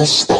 Namaste.